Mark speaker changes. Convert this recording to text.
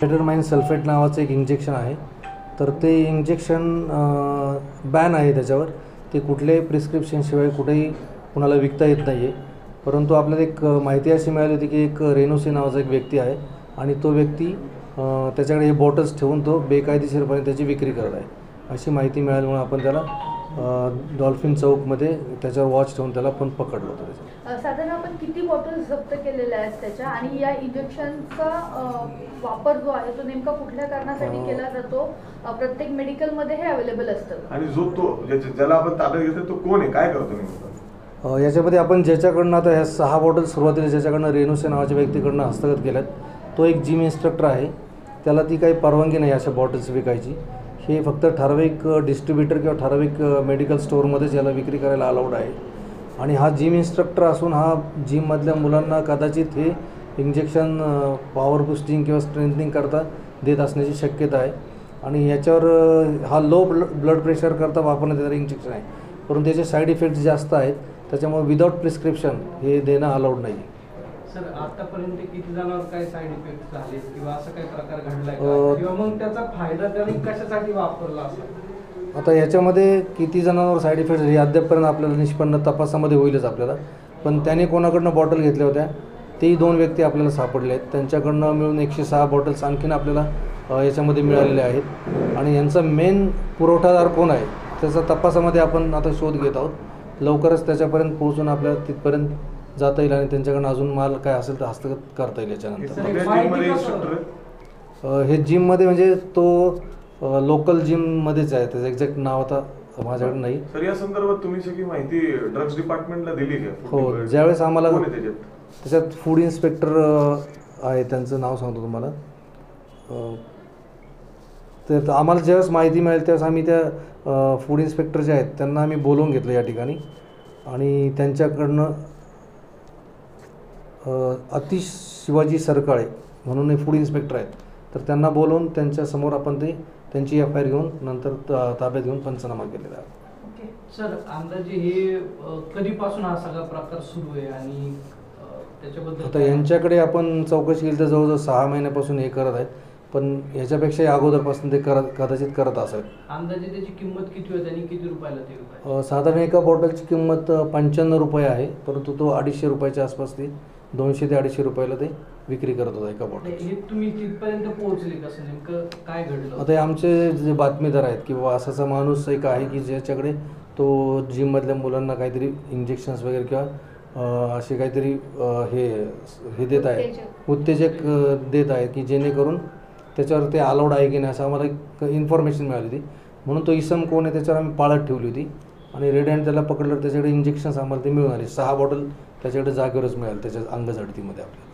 Speaker 1: फेटरमाइन sulphate नावाचं एक injection आहे. तर ते इंजेक्शन बॅन आहे त्याच्यावर. ते कुठल्याही प्रिस्क्रिप्शनशिवाय कुठेही कुणाला विकता येत नाही आहे परंतु आपल्याला एक माहिती अशी मिळाली होती की एक रेनोसी नावाचा एक व्यक्ती आहे आणि तो व्यक्ती त्याच्याकडे हे बॉटल्स ठेवून तो बेकायदेशीरपणे त्याची विक्री करत आहे. अशी माहिती मिळाल्यामुळे आपण त्याला डॉल्फिन चौकमध्ये त्याच्यावर वॉच ठेवून त्याला पण पकडलं होतं
Speaker 2: साधारण आपण किती बॉटल्स जप्त केलेल्या आहेत त्याच्या? आणि या इंजेक्शनचा वापर जो आहे तो नेमका कुठल्या कारणासाठी केला जातो? अ, प्रत्येक मेडिकलमध्ये हे अवेलेबल असतं.
Speaker 3: आणि जो तो ज्याच्या- ज्याला आपण ताब्यात घेतोय तो कोण आहे? काय करतो नेमकं?
Speaker 1: अ, याच्यामध्ये आपण ज्याच्याकडनं आता ह्या सहा बॉटल सुरुवातीला ज्याच्याकडनं रेणुसे नावाच्या व्यक्तीकडनं हस्तगत केल्यात तो एक जिम इन्स्ट्रक्टर आहे. त्याला ती काही परवानगी नाही अशा बॉटल्स विकायची. हे फक्त ठराविक डिस्ट्रीब्युटर किंवा ठराविक मेडिकल स्टोअरमध्येच याला विक्री करायला अलाउड आहे. आणि हा जिम इन्स्ट्रक्टर असून हा जिममधल्या मुलांना कदाचित हे इंजेक्शन पॉवर बुस्टिंग किंवा स्ट्रेंथनिंग करता देत असण्याची शक्यता आहे. आणि याच्यावर हा लो ब्ल ब्लड प्रेशर करता वापरण्यात येणारं इंजेक्शन आहे. परंतु त्याचे साईड इफेक्ट्स जास्त आहेत. त्याच्यामुळे विदाऊट प्रिस्क्रिप्शन हे देणं अलाउड नाही
Speaker 4: सर आतापर्यंत किती जणांवर काय साईड इफेक्ट झाले किंवा असं काही प्रकार घडलाय
Speaker 1: अ,
Speaker 4: किंवा मग त्याचा फायदा त्यांनी कशासाठी वापरला
Speaker 1: आता याच्यामध्ये किती जणांवर साईड इफेक्ट्स हे अद्यापपर्यंत आपल्याला निष्पन्न तपासामध्ये होईलच आपल्याला. पण त्याने कोणाकडनं बॉटल घेतल्या होत्या तेही दोन व्यक्ती आपल्याला सापडले आहेत. त्यांच्याकडनं मिळून एकशे सहा बॉटल्स आणखीन आपल्याला अ, याच्यामध्ये मिळालेले आहेत. आणि यांचा मेन पुरवठादार कोण आहे त्याचा तपासामध्ये आपण आता शोध घेत आहोत. लवकरच त्याच्यापर्यंत पोहोचून आपल्याला तिथपर्यंत जाता येईल आणि त्यांच्याकडनं अजून माल काय असेल तर हस्तगत करता येईल याच्यानंतर. हे जिममध्ये म्हणजे तो लोकल जिममध्येच आहे. त्याचं एक्झॅक्ट नाव आता माझ्याकडे नाही.
Speaker 3: सर या संदर्भात तुम्ही सगळी माहिती ड्रग्स डिपार्टमेंटला दिली
Speaker 1: हो ज्यावेळेस आम्हाला
Speaker 3: त्याच्यात?
Speaker 1: त्याच्यात फूड इन्स्पेक्टर आहे. त्यांचं नाव सांगतो तुम्हाला. तर तर आम्हाला ज्यावेळेस माहिती मिळेल त्यावेळेस आम्ही त्या फूड इन्स्पेक्टर जे आहेत त्यांना आम्ही बोलवून घेतलं या ठिकाणी. आणि त्यांच्याकडनं अतिश शिवाजी सरकाळे म्हणून हे फूड इन्स्पेक्टर आहेत. तर त्यांना बोलवून त्यांच्यासमोर आपण ते त्यांची एफ आय आर घेऊन नंतर ता- ताब्यात घेऊन पंचनामा केलेला आहे.
Speaker 4: सर अंदाजे हे अ, कधीपासून हा सगळा प्रकार सुरू आहे आणि अ, त्याच्याबद्दल
Speaker 1: आता
Speaker 4: काय-
Speaker 1: यांच्याकडे आपण चौकशी केली तर जवळजवळ सहा महिन्यापासून हे करत आहेत. पण याच्यापेक्षाही अगोदरपासून ते करत कदाचित करत असेल
Speaker 4: अंदाजे त्याची किंमत किती होती आणि किती रुपयाला ते विकायचे?
Speaker 1: साधारण एका बॉटलची किंमत पंच्याण्णव रुपये आहे. परंतु तो अडीचशे रुपयाच्या आसपास ती दोनशे ते अडीचशे रुपयाला ते विक्री करत होता एका बॉटल
Speaker 4: हे तुम्ही तिथपर्यंत पोहोचले कसं? नेमकं काय घडलं?
Speaker 1: आता हे आमचे जे बातमीदार आहेत की बाबा असाचा माणूस एक आहे की ज्याच्याकडे तो जिममधल्या मुलांना काहीतरी इंजेक्शन्स वगैरे किंवा अ, असे काहीतरी अ, हे हे देत आहे
Speaker 2: उत्तेजक.
Speaker 1: अ, देत आहे की जेणेकरून त्याच्यावर ते अलाउड आहे की नाही असं आम्हाला एक इन्फॉर्मेशन मिळाली होती. म्हणून तो इसम कोण आहे त्याच्यावर आम्ही पाळत ठेवली होती. आणि रेड हँड त्याला पकडलं त्याच्याकडे इंजेक्शन्स आम्हाला ते मिळून आले. सहा बॉटल त्याच्याकडे जागेवरच मिळाले त्याच्या अंगझडतीमध्ये आपल्याला.